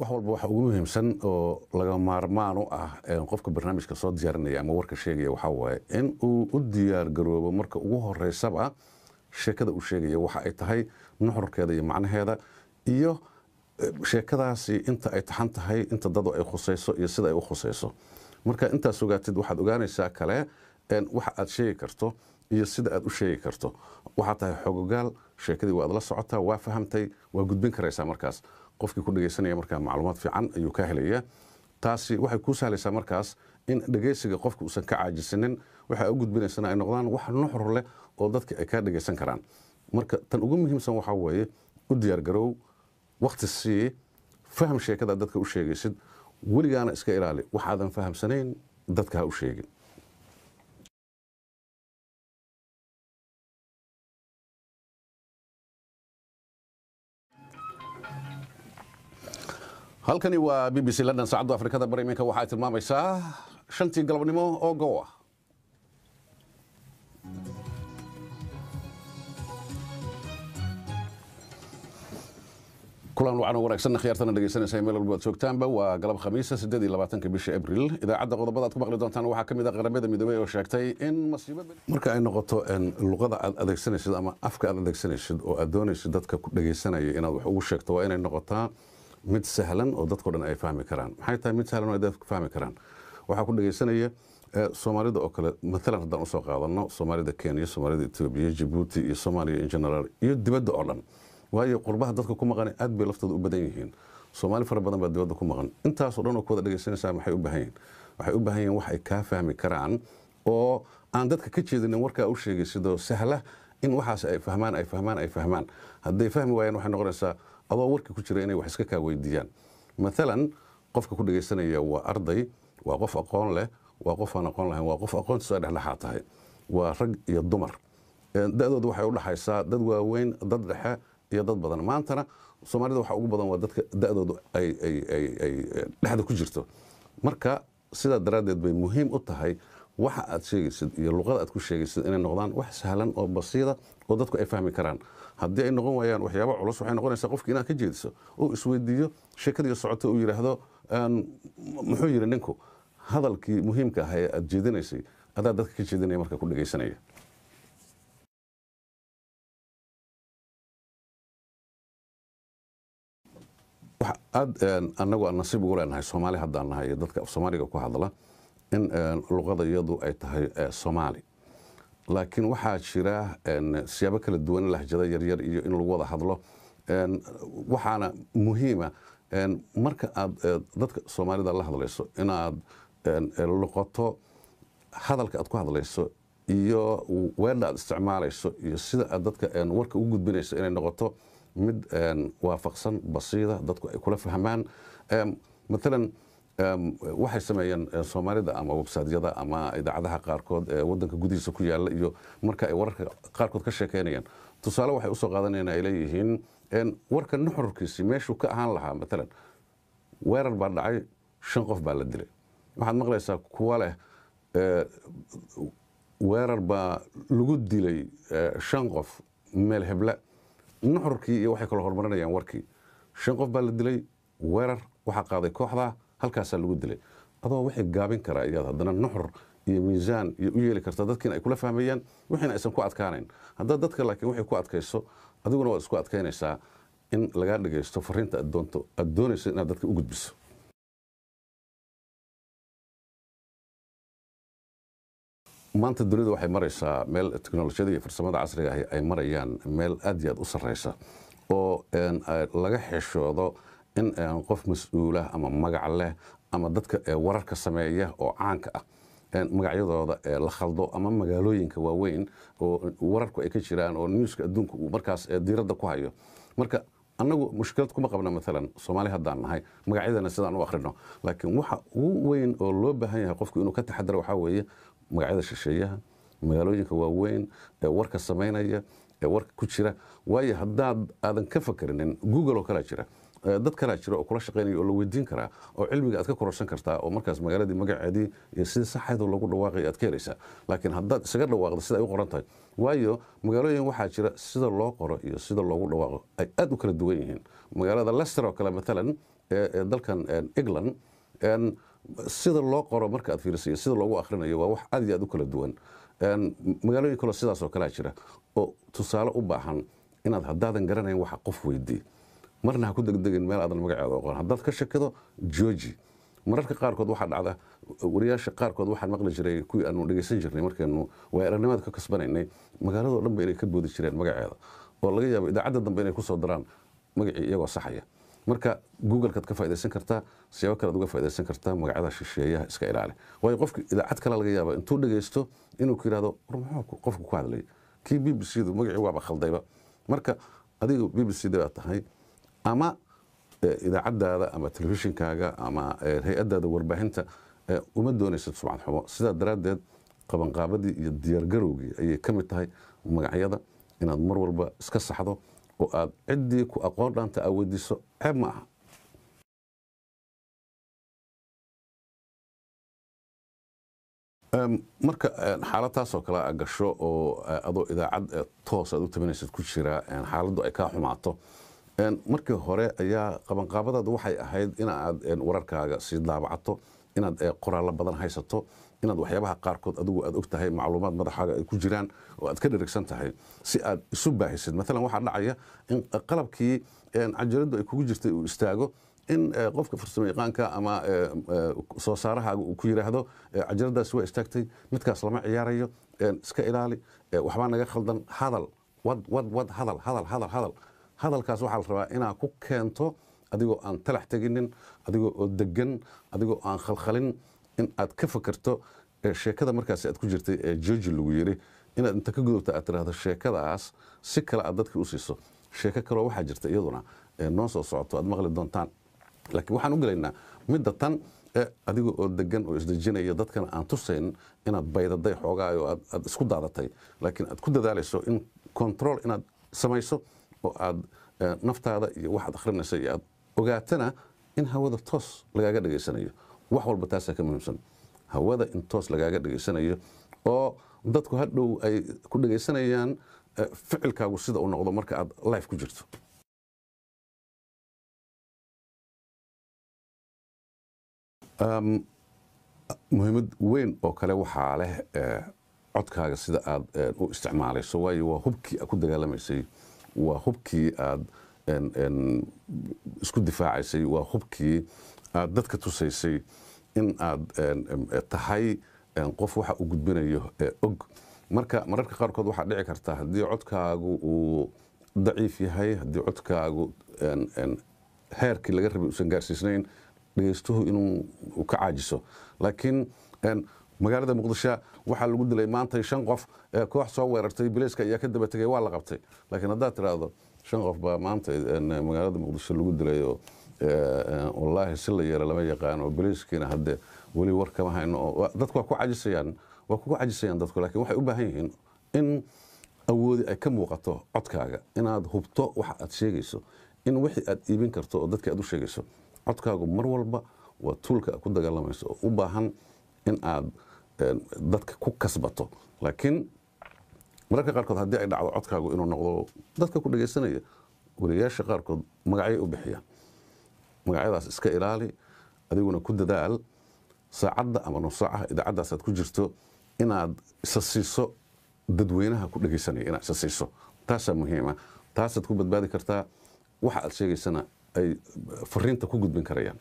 wax walba waxa ugu muhiimsan oo laga maarmaan u ah qofka barnaamijka soo diyaarinaya ama warka sheegaya waxaa waaye in uu u diyaar garoobo marka ugu horeysaba sheekada uu sheegaya waxa ay tahay nuxurkeeda iyo macnaheeda iyo sheekadaasi inta ay taxan tahay inta dadu ay khusayso iyo sida ay u khusayso. Marka intaas ogaatid waxaad ogaanaysaa kale waxa aad sheegi karto iyo sida aad u sheegi karto. Waxaad tahay xogogaal sheekadii waad la socotaa waa fahamtay waa gudbin karaysaa markaas qofkii ku dhegaysanaya markaa macluumaad fiican ayuu ka helaya taasi waxay kuu sahlaysaa markaas in dhegaysiga qofka uusan ka caajisanin waxa u gudbinaysana ay noqdaan wax nuxur leh oo dadka ay kaa dhegaysan karaan. Marka tan ugu muhiimsan waxaa weeye u diyaargarow wakti sii faham sheekada dadka u sheegaysid. Weligaana iska ilaali waxaadan fahamsanayn dadka ha u sheegin halkani waa b b c london saacadda afrikada bari iminka waxay tilmaamaysaa shantii galabnimo oo gow ah kulan wacan oo wanaagsan khiyaartana dhegeysanaysa meel walba aad joogtaanba. Waa galab khamiisa siddeed labaatanka bisha abril idaacadda qodobada aad ku maqli doontaan waxaa ka mid ah qaramada midoobey oo sheegtay in masiibada marka ay noqoto luqada aad adeegsanaysid ama afka aad adeegsanaysid oo aad doonaysid dadka ku dhegeysanaya inaad wax ugu sheegto waa inay noqotaa mid sahlan oo dadko dhan ay fahmi karaan. Maxay tahay mid sahlan oo ay dadku fahmi karaan? Waxaa ku dhegeysanaya soomaalida oo kale maalan haddaan u soo qaadano soomaalida kenya soomaalida etoobiya jabuuti iyo soomaaliya in general iyo dibadda oo dhan. Waayo qurbaha dadka ku maqan aad bay laftooda u badan yihiin. Soomaali fara badan baa dibadda ku maqan. Intaasoo dhan oo ku dhegeysanaysaa maxay u baahan yihiin waxay u baahan yihiin wax ay kaa fahmi karaan oo aan dadka ka jeedinin warkaa u sheegay sidoo sahla in waxaas ay fahmaan ay fahmaan ay fahmaan. Hadday fahmi waayaan waxay noqonaysaa adoo warkii ku jira inay wax iska kaa weydiiyaan. Maalan qofka ku dhegeysanaya waa arday waa qof aqoon leh waa qof aan aqoon lahayn waa qof aqoontiisu ay dhexdhexaad tahay waa rag iyo dumar. Da-dooda waxay u dhaxaysaa dad waaweyn dad dhexe iyo dad badan. Maantana soomaalida waxa ugu badan waa dadka da-doodu ay dhexda ku jirto. Marka sidaa daraaddeed bay muhiim u tahay waxa aad sheegaysid iyo luqada aad ku sheegaysid inay noqdaan wax sahlan oo basiida oo dadku ay fahmi karaan haddii ay noqon waayaan waxyaaba culus waxay noqonaysaa qofki inaad ka jeediso oo isweydiiyo sheekadii socoto uu yidhaahdo muxuu yidhi ninku hadalkii muhiimka ahaa ee aad jeedinaysay adaa dadka ka jeedinaya marka ku dhegaysanaya. Aad anagu aan nasiib ugu leenahay soomaali haddaan nahay iyo dadka af soomaaliga ku hadla in luqada iyadu ay tahay soomaali laakiin waxaa jira siyaabo kala duwan lahjada yaryar iyo in lagu wada hadlo. Waxaana muhiima marka aad dadka soomaalida la hadlayso inaad luqoto hadalka aad ku hadlayso iyo weedha aad isticmaalayso iyo sida aad dadka warka ugu gudbinayso inay noqoto mid waafaqsan basiida dadku ay kula fahmaan. Maalan waxay sameeyeen soomaalida ama websaadyada ama idaacadaha qaarkood ee wadanka gudihiisa ku yaalla iyo marka ay wararka qaarkood ka sheekeynayaan. Tusaale waxay u soo qaadanayaan ay leeyihiin warka nuxurkiisii meeshuu ka ahaan lahaa maalan weerar baa dhacay shan qof baa la dilay. Waxaad maqlaysaa kuwa leh weerar baa lagu dilay shan qof meel hebla nuxurkii iyo waxay kala horumarinayaan warkii. Shan qof baa la dilay weerar waxaa qaaday kooxdaa halkaasaa lagu dilay. Adoo waxay gaabin karaa iyaad haddana nuxur iyo miisaan iyo u yeeli karta dadkiina ay kula fahmayaan wixiina aysan ku adkaanayn. Haddaad dadka laakiin waxay ku adkayso adiguna waad isku adkaynaysaa in lagaa dhagaysto fariinta aad doonto aad doonayso inaad dadka u gudbiso. Maanta dunida waxay maraysaa meel teknolojiyada iyo farsamada casriga ahi ay marayaan meel aad iyo aad u sarreysa oo laga xishoodo in qof mas'uulah ama magac leh ama dadka wararka sameeya oo caanka ah. Magacyadooda la khaldo ama magaalooyinka waaweyn oo wararku ay ka jiraan oo newska adduunka uu markaas diiradda ku hayo. Marka annagu mushkilad kuma qabna maalan soomaali haddaan nahay magacyadana sidaan u akhrino. Laakiin waxa ugu weyn oo loo baahan yahay qofku inuu ka taxadaro waxaa weeye magacyada shisheeyaha magaalooyinka waaweyn warka samaynaya warka ku jira. Waayo haddaad aadan ka fakarinin google oo kalaa jira dad kalaa jira oo kula shaqaynaya oo la weydiin karaa oo cilmiga aad ka kororsan kartaa oo markaas magaaladii magaceedii iyo sidii saxeedoo lagu dhawaaqay aad ka helaysaa laakiin haddaad isaga dhawaaqdo sida ay u qoran tahay. Waayo magaalooyin waxaa jira sida loo qoro iyo sida loogu dhawaaqo ay aad u kala duwan yihiin. Magaalada lester oo kale maalan ee dalkan england sida loo qoro marka aad fiirisayo sida loogu akhrinayo waa wax aad iyo aad u kala duwan. Magaalooyin kaloo sidaas oo kalea jira oo tusaale u baahan inaad haddaadan garanayn waxa qof weydii marna ha ku degdegin meel aadan magaceeda oqon haddaad ka shakido georgi mararka qaarkood waxaa dhacda wariyaasha qaarkood waxaan maqli jiray kuwii aanu dhegeysan jirnay markaynu waa aragnimada ka kasbanaynay. Magaaladoo dhan ba inay ka boodi jireen magaceeda oo laga yaabo idaacadda dambe inay ku soo daraan magacii iyagoo saxaya. Marka googlekaad ka faa'idaysan kartaa siyaabo kalead uga faa'idaysan kartaa magacyada shisheeyaha iska ilaali. Waayo qofki idaacad kale laga yaaba intuu dhegeysto inuu ku yidhahdo war muxuu qofku ku hadlay? Kii b b c du magacii waaba khaldayba. Marka adiga b b c da baad tahay ama idaacadaada ama telefishinkaaga ama hay'adaada warbaahinta uma doonaysid sumcad xumo. Sidaa daraaddeed qabanqaabadii iyo diyaargarowgii ayay ka mid tahay magacyada inaad mar walba iska saxdo oo aad ciddii ku aqoon dhaanta aa weydiiso ceeb ma aha. Marka xaaladaasoo kale a gasho oo adoo idaacad toos aad u tabinaysid ku jira xaaladdu ay kaa xumaato markii hore ayaa qabanqaabadaadu waxay ahayd inaad wararkaaga sii daabacato inaad qoraallo badan haysato inaad waxyaabaha qaarkood adigu aad og tahay macluumaad madaxaaga ay ku jiraan oo aad ka dherigsan tahay si aad isu baahisid. Maalan waxaa dhacaya in qalabkii cajaladdu ay kugu jirtay uu istaago in qofka farsamo yaqaanka ama soo saarahaaga uu ku yidhaahdo cajaladaasi waa istaagtay midkaas lama ciyaarayo iska ilaali waxbaa naga khaldan hadal wad wad wad hadal hadal hadal hadal hadalkaas waxaa la rabaa inaad ku keento adigoo aan talax teginin adigoo oo degan adigoo aan khalkhalin in aad ka fakerto sheekada markaas aad ku jirtay ee georgi lagu yiri inaad inta ka gudubta aad tiraahdo sheekadaas si kale aad dadka u siiso. Sheeko kaloo waxaa jirta iyaduna noo soo socoto aad maqli doontaan. Laakiin waxaan u gelaynaa midda tan adiga oo degan oo isdejinaya dadkana aan tusayn inaad baydaday xoogaa oo aad isku daadatay. Laakiin aad ku dadaalayso in control inaad samayso oo aad naftaada iyo waxaad akhrinaysa iyo aad ogaatana in hawada toos lagaaga dhegaysanayo wax walba taasaa ka muhiimsan. Hawada in toos lagaaga dhegaysanayo oo dadku hadhow ay ku dhegaysanayaan ficilkaagu sida uu noqdo marka aad life ku jirto. Muhiimad weyn oo kale waxaa leh codkaaga sida aad u isticmaalayso waayo waa hubkii aad ku dagaalamaysay waa hubkii aad isku difaacaysay waa hubkii aad dadka tusaysay in aad tahay qof waxa uu gudbinayo og. Marka mararka qaarkood waxaa dhici karta haddii codkaagu uu daciif yahay haddii codkaagu heerkii laga rabay uusan gaarsiisnayn dhegeystuhu inuu ka caajiso. Laakiin magaalada muqdisho waxaa lagu dilay maantay shan qof koox soo weerartay bileyska ayaa ka daba tegay waa la qabtay. Laakiin haddaad tiraahdo shan qof baa maanta magaalada muqdisho lagu dilay oo wallaahi si la yeelo lama yaqaan oo bileyskiina hadde weli war kama hayno oo dadku waa ku cajisayaan waa kugu cajisayaan dadku laakiin waxay u baahan yihiin in awoodi ay ka muuqato codkaaga inaad hubto waxa aad sheegayso in wixii aad iibin karto oo dadka aad u sheegayso. Codkaagu mar walba waa tuulka aad ku dagaalamayso oo u baahan in aad dadka ku kasbato. Laakiin mararka qaarkood haddii ay dhacdo codkaagu inuu noqdo dadka ku dhegaysanaya wariyaasha qaarkood magacyay u bixiyaan magacyadaas iska ilaali adiguna ku dadaal saacadda ama nusaacaha idaacaddaas aad ku jirto inaad isa siiso dadweynaha ku dhegaysanaya inaad isa siiso. Taasaa muhiima. Taasaad ku badbaadi kartaa. Waxa aad sheegaysana ay fariinta ku gudbin karayaan